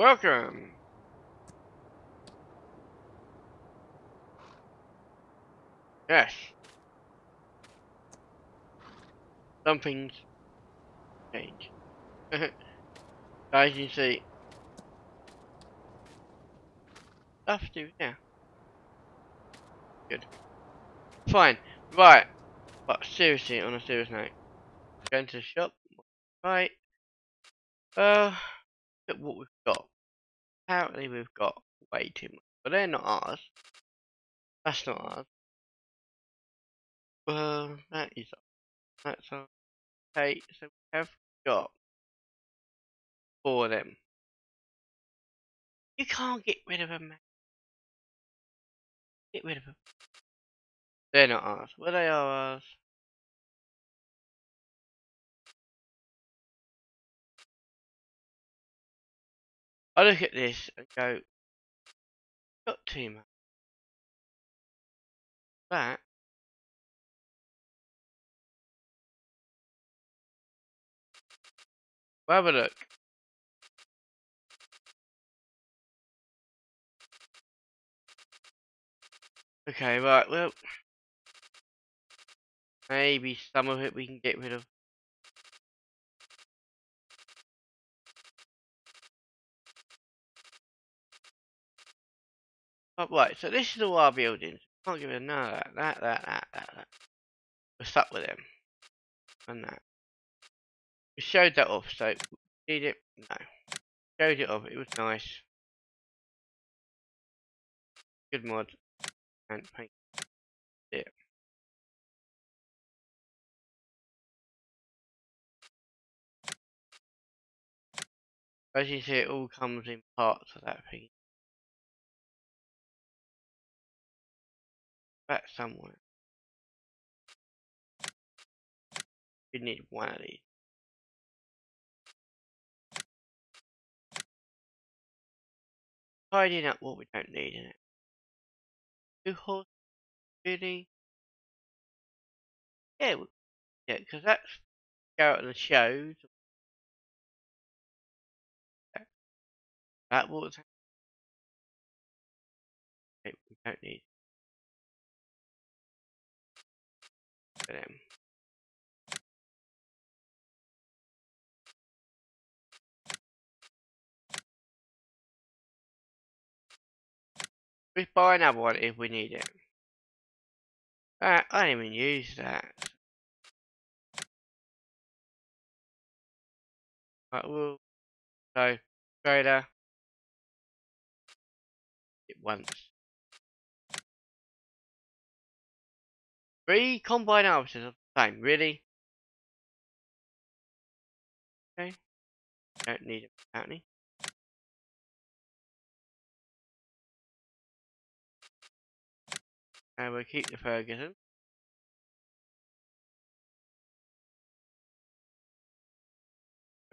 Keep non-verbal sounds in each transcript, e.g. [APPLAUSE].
Welcome. Yes. Something's changed. [LAUGHS] As you see. Stuff to do, yeah. Good. Fine. Right. But seriously, on a serious note. Going to the shop. Right. Uh, look what we've got. Apparently we've got way too much. But they're not ours. That's not ours. Well, that is that's all. Okay, so we have got four of them. You can't get rid of them, man. Get rid of them. They're not ours. Well, they are ours. I look at this and go, got too much. That Well, have a look. Okay, right, well, maybe some of it we can get rid of. Right, so this is all our buildings. Can't give it none of that, that, that, that, that, that. We're stuck with them. And that. We showed that off, so did it? No. Showed it off, it was nice. Good mod. And paint it. As you see, it all comes in parts of that thing. That somewhere. We need one of these. tidying up what we don't need in it. Two horse, really? Yeah, yeah, because that's out on the shows. That was okay, we don't need them. We buy another one if we need it. Uh, I don't even use that. Right, we'll so trader it once. Three combine harvesters of the same, really? Okay. Don't need it apparently. And we'll keep the Ferguson.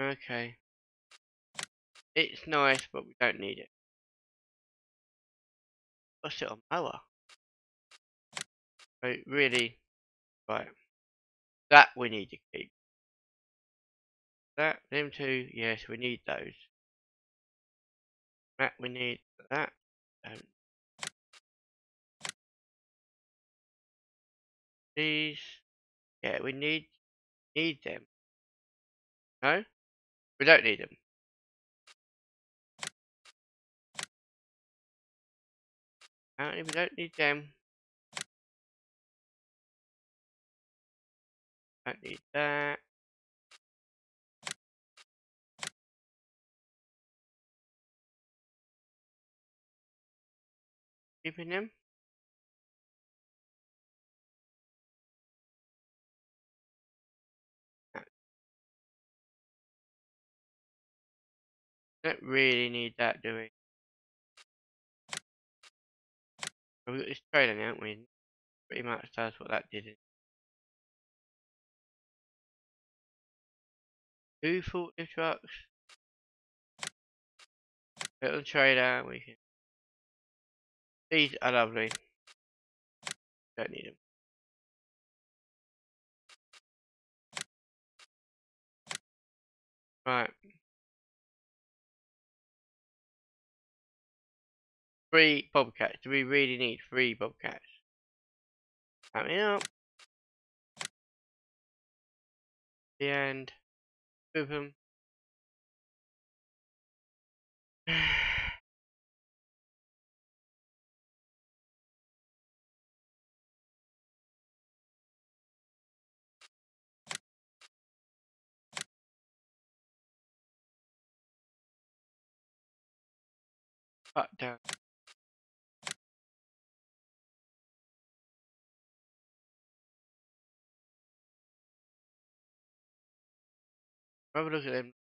Okay. It's nice, but we don't need it. What's it on mower? Right, really? Right. That we need to keep. That, them two, yes, we need those. That we need, that, don't These, yeah, we need need them. No, we don't need them. Apparently, we don't need them. Don't need that. Keeping them. Don't really need that, do we? We've got this trailer now, we? Pretty much tells what that did. Two forklift trucks. Little trailer, we can. These are lovely. Don't need them. Right. three bobcats. Do we really need three bobcats? Me up. The end. [SIGHS] Cut down. At them.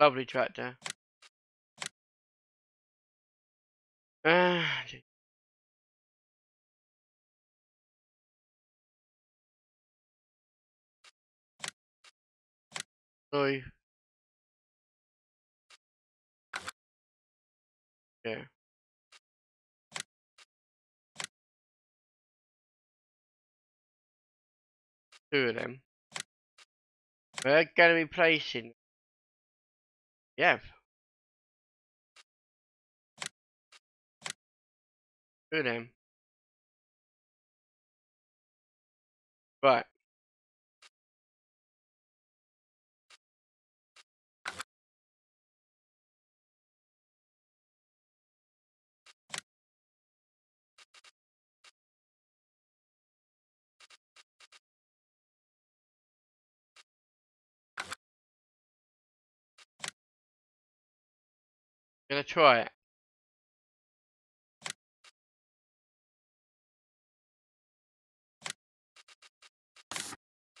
Lovely tractor. Ah, sorry. Yeah. Two of them. We're gonna be placing. Yeah. Two of them. Right. Gonna try it.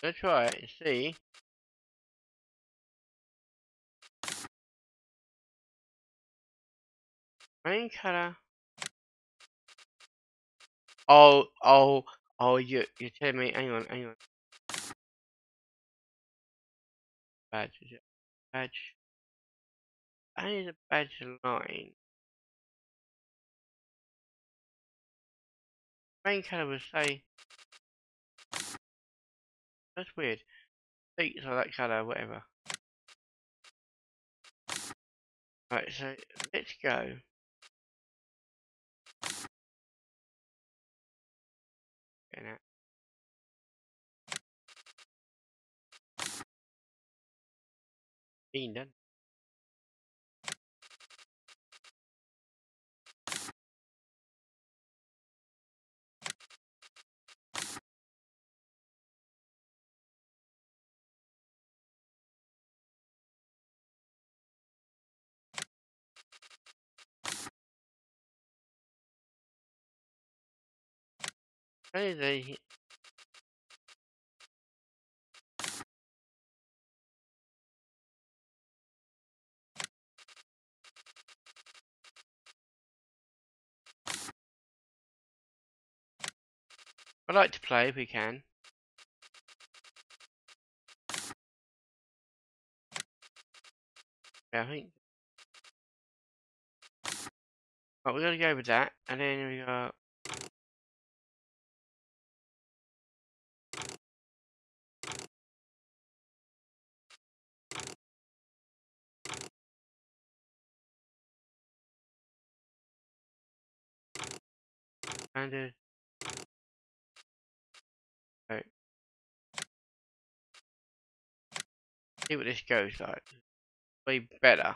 Gonna try it and see. Main color. Oh, oh, oh, you, you're telling me, hang on, hang on. Badge. Badge. I need a badge line. Main color would say. That's weird. Seats are that color, whatever. Right, so let's go. Getting out. Been done. They. I like to play if we can. Yeah, I think. Right, we're gonna go with that, and then we got. And right. See what this goes like. Way better.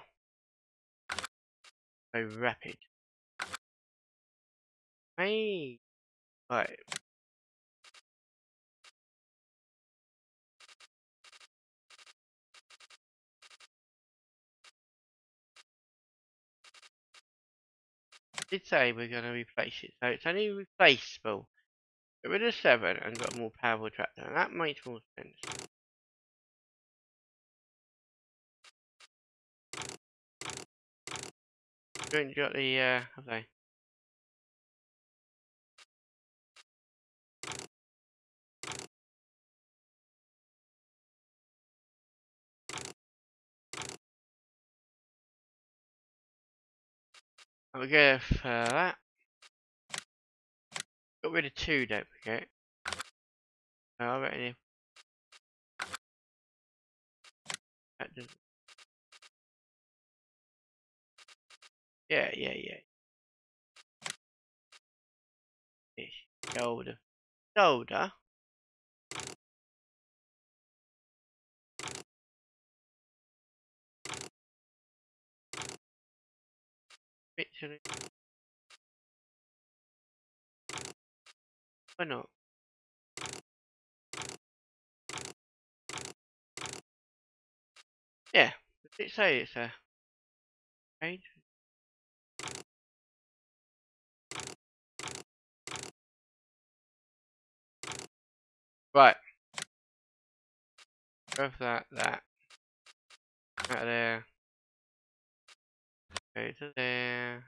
Very rapid. Hey. Right. Did say we're going to replace it, so it's only replaceable. Get rid of 7 and got more powerful tractor, and that makes more sense. Don't got the, uh, they? I'll go for that. Got rid of two, don't forget. Oh, I reckon if That doesn't- Yeah, yeah, yeah. Yes, shoulder. Shoulder. Yeah, does it say it's a page? Right. For that, that. Out of there. Go to there.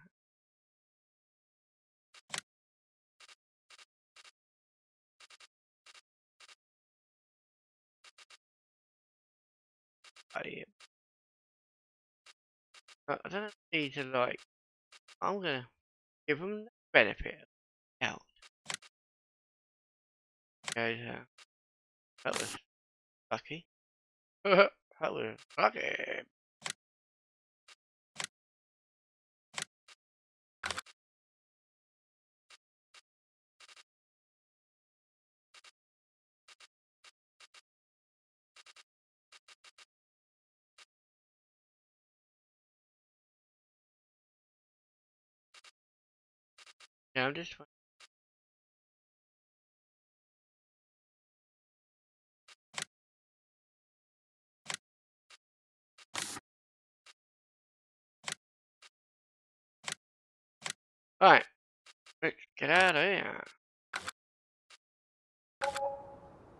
I, don't need to like. I'm gonna give them the benefit doubt. Goes, uh, that was lucky. [LAUGHS] that was lucky. Yeah, I'm just. Right. Let's get out of here.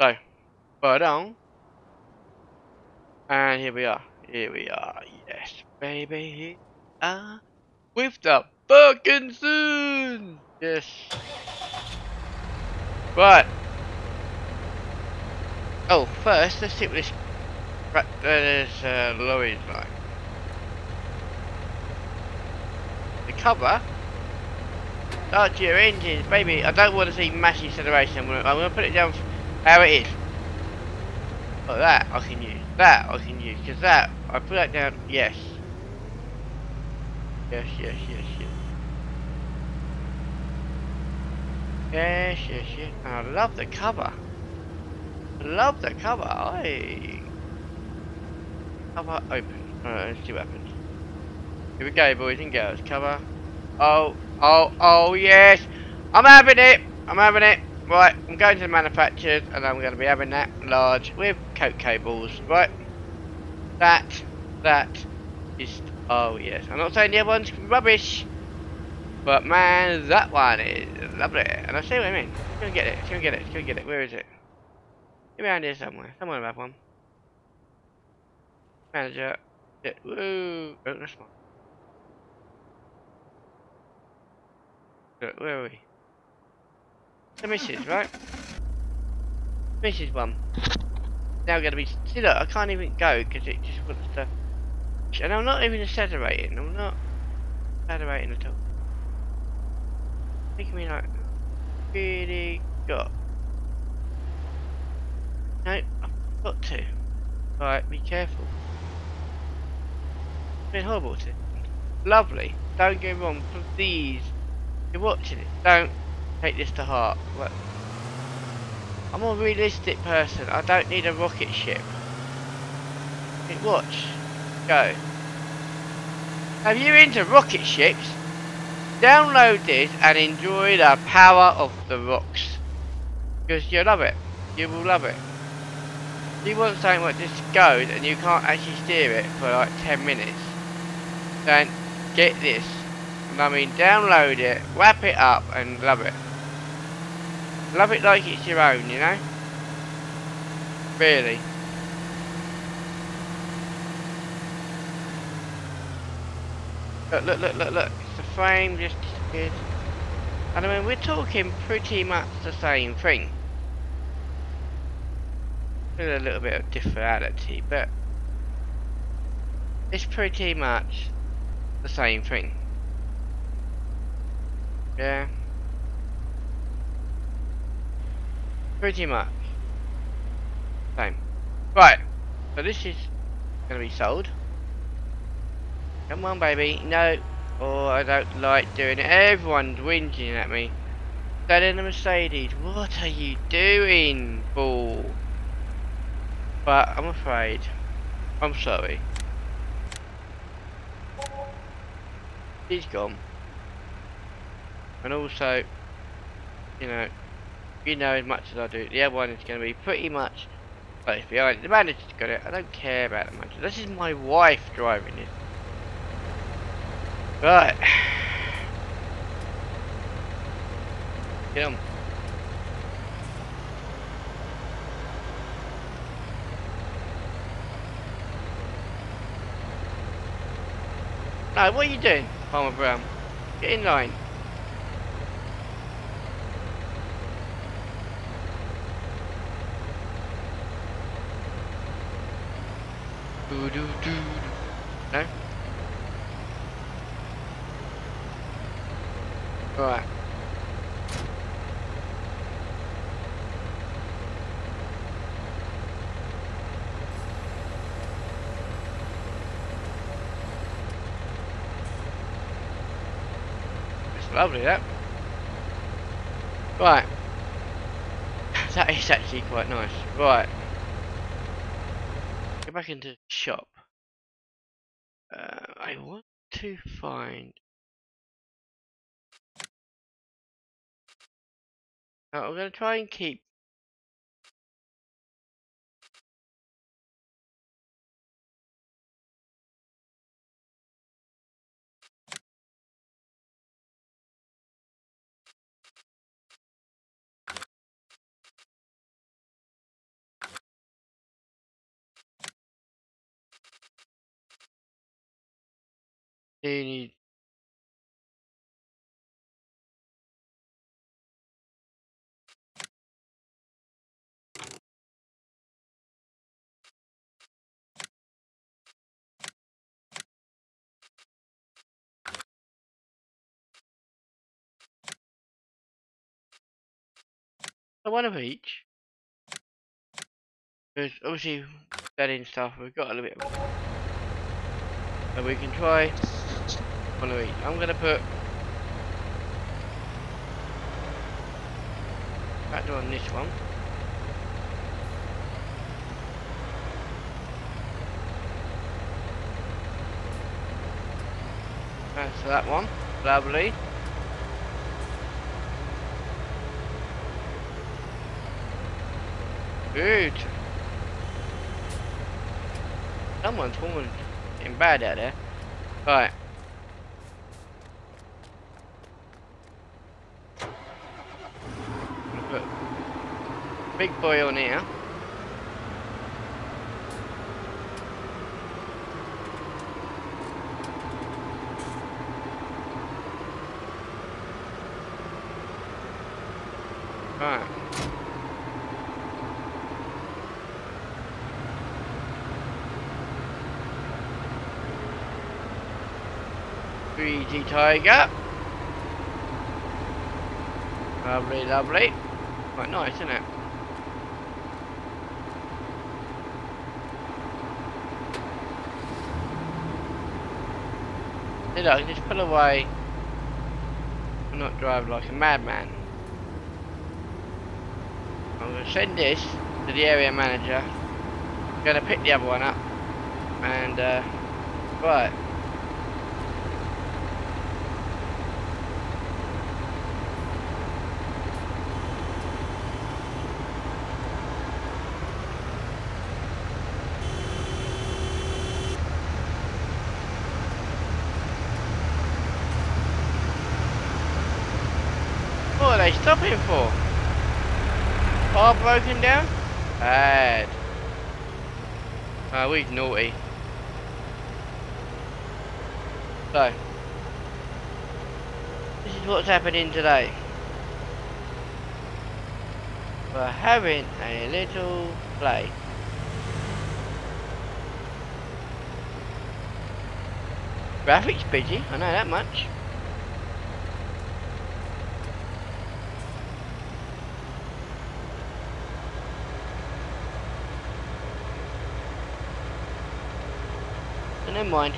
So, put on. And here we are. Here we are. Yes, baby. Here we are. With the Parkinson! Yes. Right. Oh, first, let's see what this, uh, this uh, lorry's like. The cover. Start your engines, baby. I don't want to see mass acceleration. I'm gonna, put it down how it is. Like that, I can use. That, I can use. Because that, I put that down, yes. Yes, yes, yes, yes. Yes, yes. I love the cover. Love the cover. I cover open. Alright, let's see what happens. Here we go, boys and girls. Cover. Oh, oh, oh, yes. I'm having it. I'm having it. Right, I'm going to the manufacturers and I'm going to be having that large with coat cables. Right. That, that is, oh yes. I'm not saying the other one's rubbish. But man, that one is lovely. And I see what I mean. It's gonna get it. It's gonna get it. It's gonna get it. Where is it? It's around here somewhere. Somewhere I have one. Manager. Yeah. Woo. Oh, that's one. Look, where are we? The missus, right? Missus one. Now gonna be. See, look, I can't even go because it just wants to. And I'm not even accelerating. I'm not accelerating at all. Making me like really got. No, I've got to. Right, be careful. It's been horrible to. Lovely. Don't get me wrong, please. You're watching it. Don't take this to heart. But I'm a realistic person. I don't need a rocket ship. Watch. Go. Have you into rocket ships? Download this and enjoy the power of the rocks. Because you'll love it. You will love it. You want something like this goes and you can't actually steer it for like 10 minutes, then get this. And I mean download it, wrap it up and love it. Love it like it's your own, you know? Really. Look, look, look, look, look. Frame just disappeared. And I mean, we're talking pretty much the same thing. With a little bit of differentiality, but it's pretty much the same thing. Yeah. Pretty much. Same. Right. So this is gonna be sold. Come on, baby. No. Oh, I don't like doing it. Everyone's whinging at me. Selling a Mercedes. What are you doing, fool? But I'm afraid. I'm sorry. He's gone. And also, you know, you know as much as I do, the other one is going to be pretty much close behind. The manager's got it. I don't care about the manager. This is my wife driving it. Right. Get on. No, what are you doing, Farmer Brown? Get in line. Do do do. No. Right. It's lovely that. Right. [LAUGHS] That is actually quite nice. Right. Go back into shop. Uh, I want to find Now, I'm going to try and keep do need one of each. Because obviously selling stuff, we've got a little bit of and we can try one of each. I'm gonna put back on this one. That's that one. Lovely. Good. Someone's falling in bad out there. Eh? Right. Put big boy on here. Right. Greedy tiger. Lovely, lovely. Quite nice, isn't it? Hey look, just pull away. I'm not drive like a madman. I'm going to send this to the area manager. I'm going to pick the other one up. And, uh, right. They stopping for? Car broken down? Bad. Ah, we naughty. So, this is what's happening today. We're having a little play. Graphics busy, I know that much. Never mind.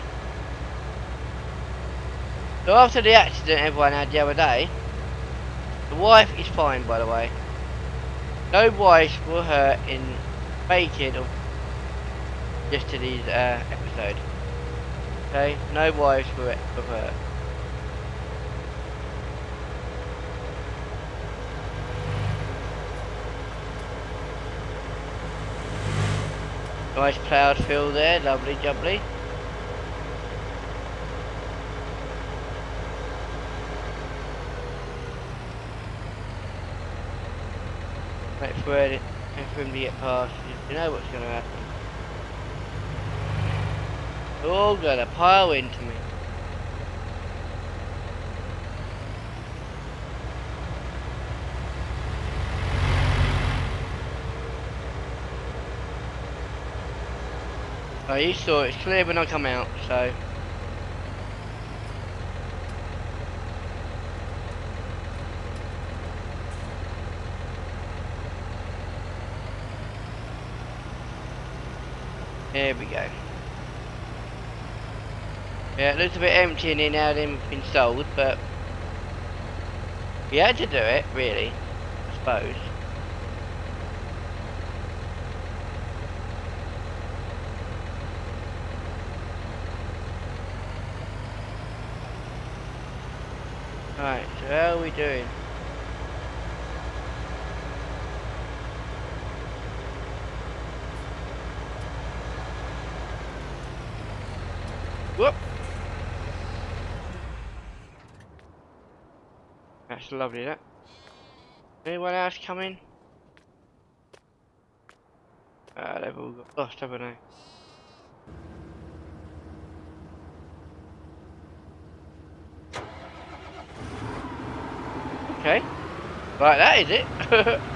So after the accident everyone had the other day, the wife is fine by the way. No wives were hurt in making of yesterday's uh, episode. Okay, no wives were, were hurt. Nice ploughed field there, lovely jubbly. For, it, for him to get past, you know what's going to happen. They're all going to pile into me. Oh, you saw it. It's clear when I come out, so... There we go. Yeah, it looks a bit empty in here now it's been sold, but... We had to do it, really, I suppose. Right, so how are we doing? That's lovely, that. Anyone else coming? Ah, they've all got lost, haven't they? Okay. Right, that is it. [LAUGHS]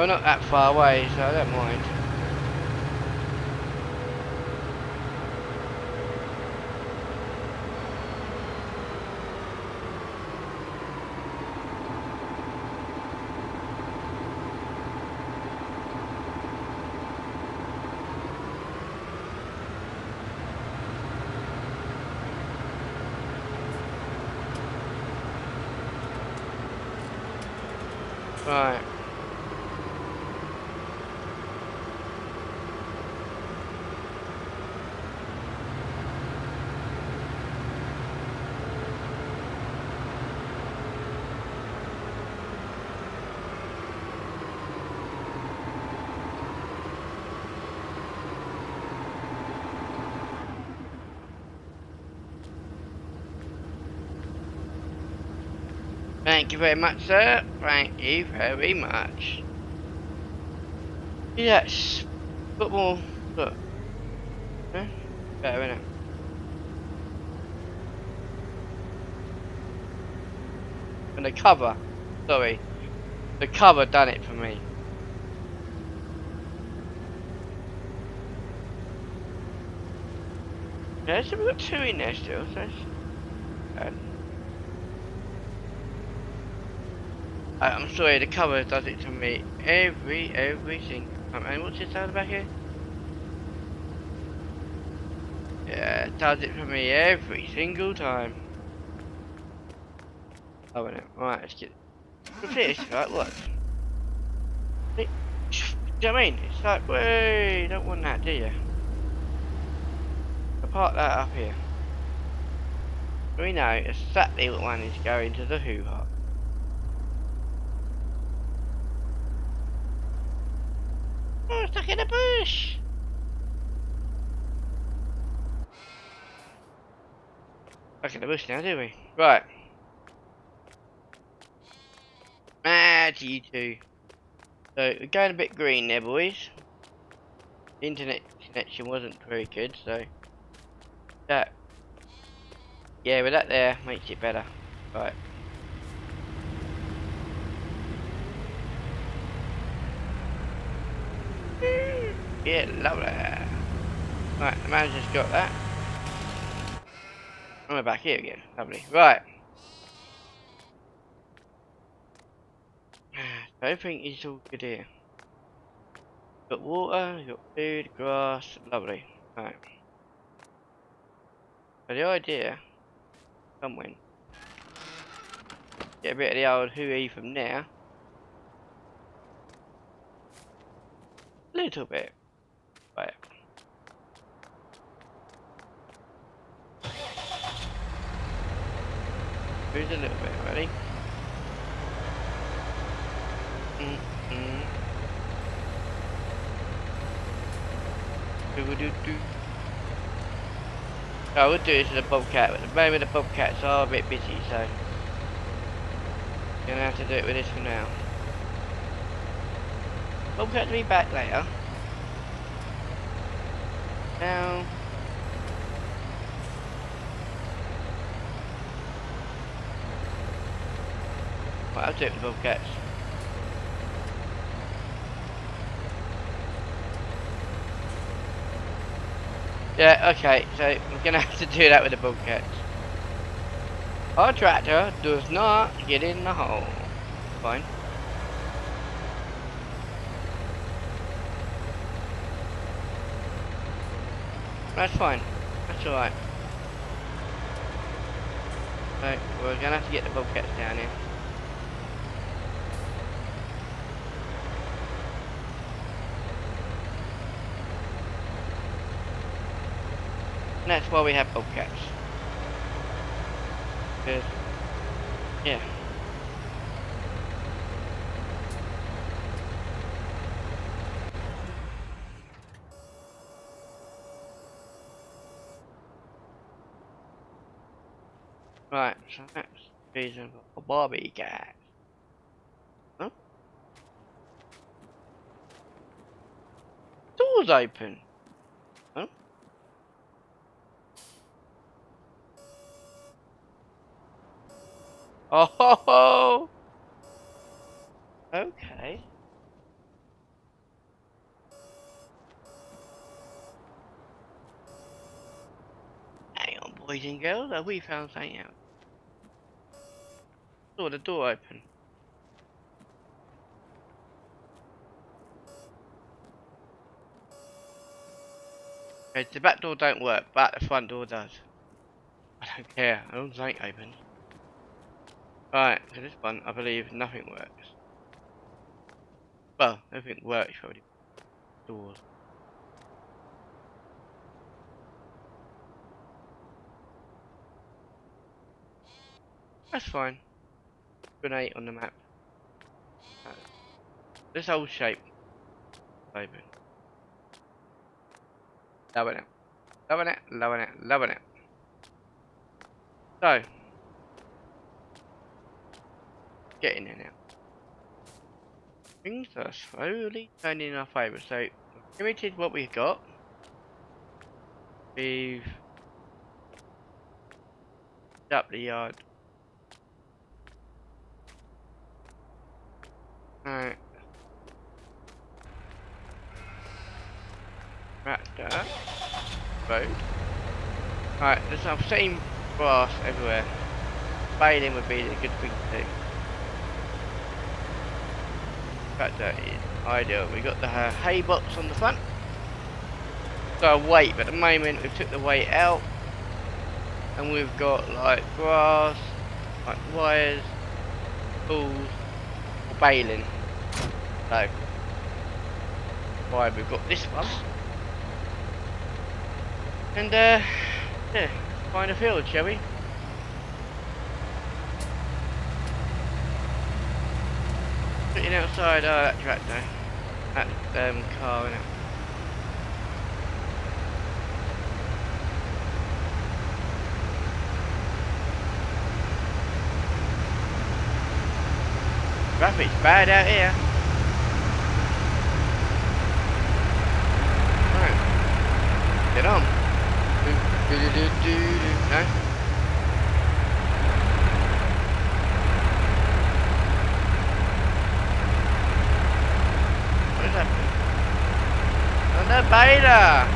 we're not that far away, so I don't mind. Right. Thank you very much, sir. Thank you very much. Yes, more. Look. Huh? Better, innit? And the cover. Sorry. The cover done it for me. Yeah, so we've got two in there still, so um, that's bad. I, I'm sorry, the cover does it to me every, every single time. And what's this sound back here? Yeah, it does it for me every single time. Oh, no. Right, let's get this. Right, look. Do you know what I mean? It's like, way, don't want that, do you? I'll park that up here. We know exactly what one is going to the hoo-ha. Oh, stuck in a bush. Stuck in the bush now, do we? Right. Mad you two. So we're going a bit green there, boys. Internet connection wasn't very good, so that. Yeah, but that there makes it better. Right. Yeah, lovely. Right, the manager's got that. And we're back here again. Lovely. Right. [SIGHS] Everything is all good here. Got water, got food, grass, lovely. Right. But the idea, come when, get a bit of the old hooey from there. A little bit. Right. Who's a little bit, ready? Mm -mm. Do do do. I would do this with a bobcat, but the moment the bobcats are a bit busy, so gonna have to do it with this for now. Bobcat to be back later. Now. I'll do it with the bobcats. Yeah, okay, so we're gonna [LAUGHS] have to do that with the bobcats. Our tractor does not get in the hole. Fine. That's fine. That's alright. Right, we're gonna have to get the bobcats down here. And that's why we have bobcats. Because, yeah. Right, so that's the reason for Bobby cat. Huh? Door's open. Huh? Oh ho ho! Okay. Hang on, boys and girls, have we found something out? Saw the door open. The back door don't work, but the front door does. I don't care, I don't think open. Right, so this one, I believe nothing works. Well, everything works probably. Doors. That's fine. Grenade on the map. Uh, this whole shape. Open. Loving it. Loving it, loving it, loving it. So, get in it. Things are slowly turning in our favour. So, we've limited what we've got. We've up the yard. Alright. Raptor. Road. Alright, there's some same grass everywhere. Baling would be a good thing to do. Tractor is ideal. We got the hay box on the front. Got a weight, but at the moment we've took the weight out. And we've got like grass, like wires, tools, or baling. So, why we've got this one. And uh, yeah, find a field, shall we? Sitting outside, oh that tractor, that um, car, innit? Traffic's bad out here. Right. Get on. Do, do, do, do, do. No? spider!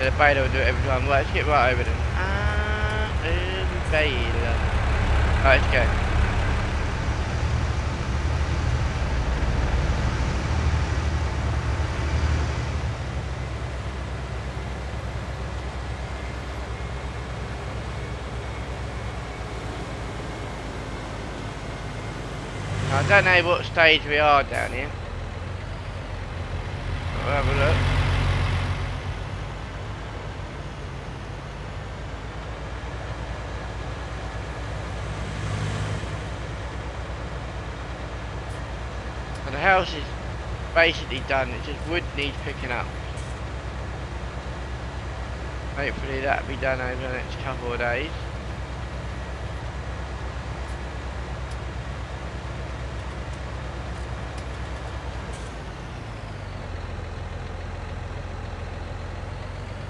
The spider will do it every time. Let's get right over. Ah, uh, spider. Alright, let's go. I don't know what stage we are down here. And the house is basically done, it just wood needs picking up. Hopefully that'll be done over the next couple of days.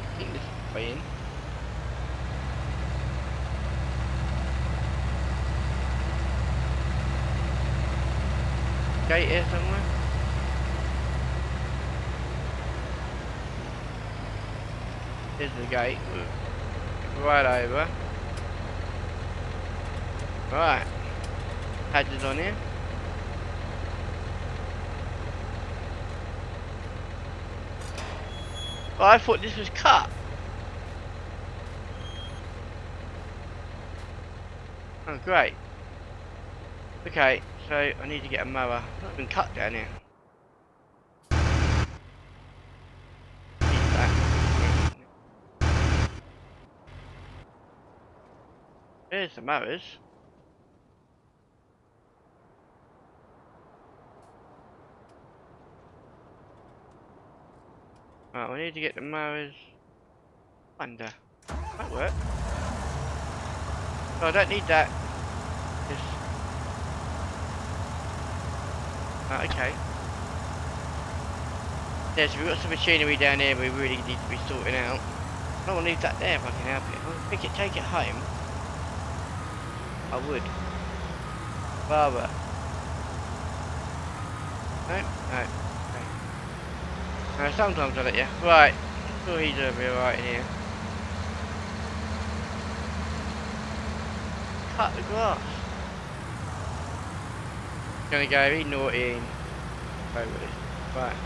I think this is the way in. Gate here somewhere? Here's the gate. Right over. Right. Hatches on here. Oh, I thought this was cut. Oh, great. Okay, so I need to get a mower. I've not been cut down here. Need that. There's the mowers. Right, we need to get the mowers under. That work. So I don't need that. Just Ah, okay. So we've got some machinery down here we really need to be sorting out. I don't want to leave that there if I can help it. I'll pick it, take it home. I would. Barber. No? No. No, sometimes I let you. Right. Sure he's gonna be alright here. Cut the grass. Gonna go very naughty it. Right.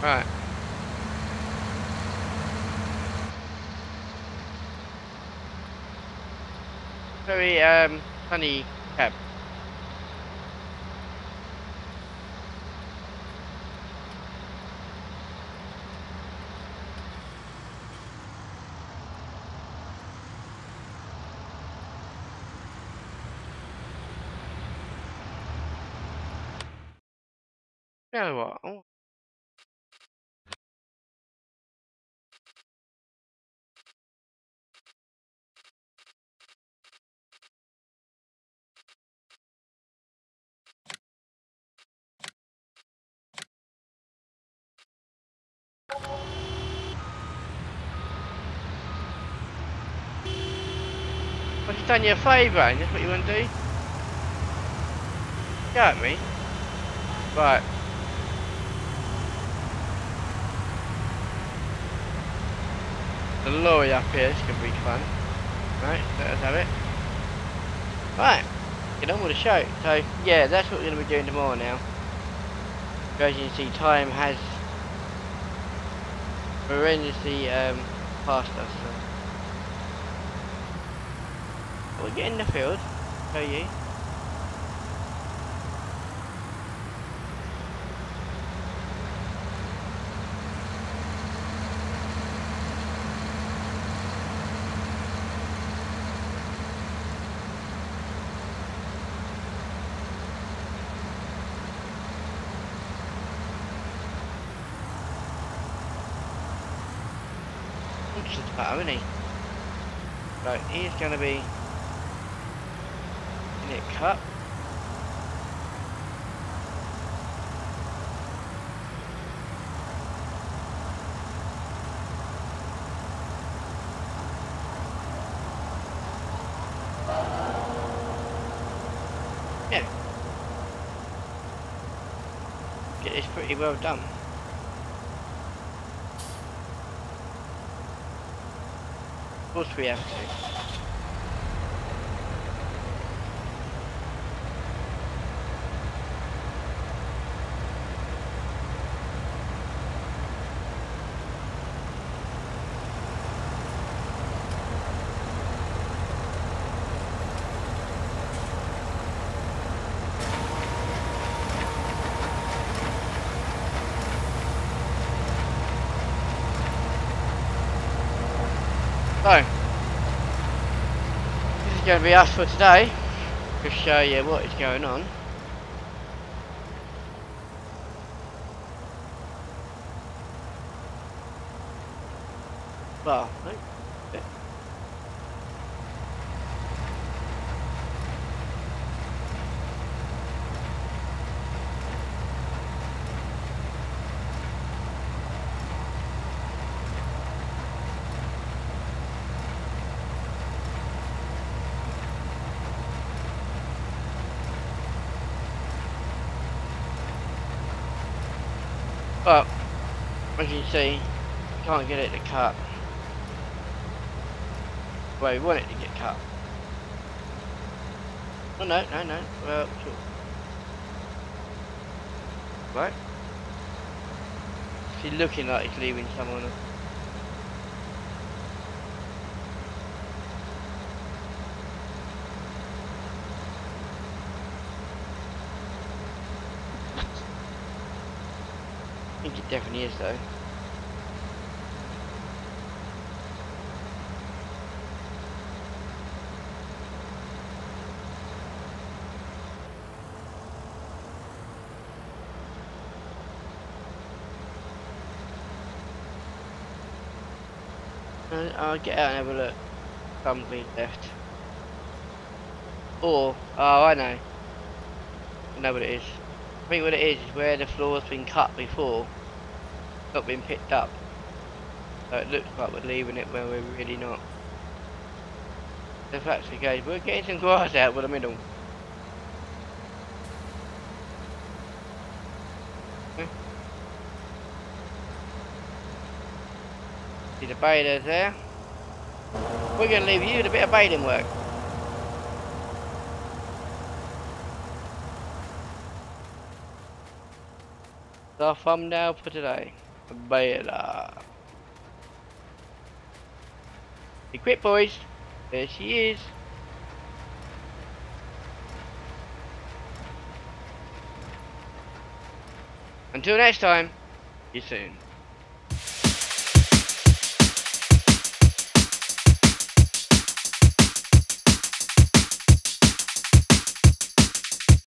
Right. Very um funny cab. You know what? Done you a favour, and that's what you want to do? Go at me. Right. The lorry up here, this could be fun. Right, let us have it. Right, get on with the show. So, yeah, that's what we're going to be doing tomorrow now. As you can see, time has horrendously um, passed us. So. We'll get in the field, show you. Just isn't he? So he's going to be it cut. Yeah. Get this pretty well done. Of course we have to. Going to be us for today. Just show you what is going on. Well, But, as you see, can't get it to cut. Well, we want it to get cut. Oh no, no, no. Well, sure. Right. He's looking like he's leaving someone. Definitely is though. I'll get out and have a look. Something left. Or, oh I know. I know what it is. I think what it is is where the floor's been cut before, not been picked up. So it looks like we're leaving it where we're really not. If that's the case, we're getting some grass out with the middle. See the baders there? We're going to leave you with a bit of baiting work. The thumbnail for today. Beta. Uh, be quick boys. There she is. Until next time, see you soon.